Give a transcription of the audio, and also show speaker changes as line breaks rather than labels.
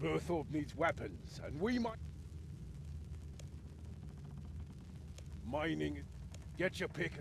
Burthorpe needs weapons, and we might... Mining... Get your pick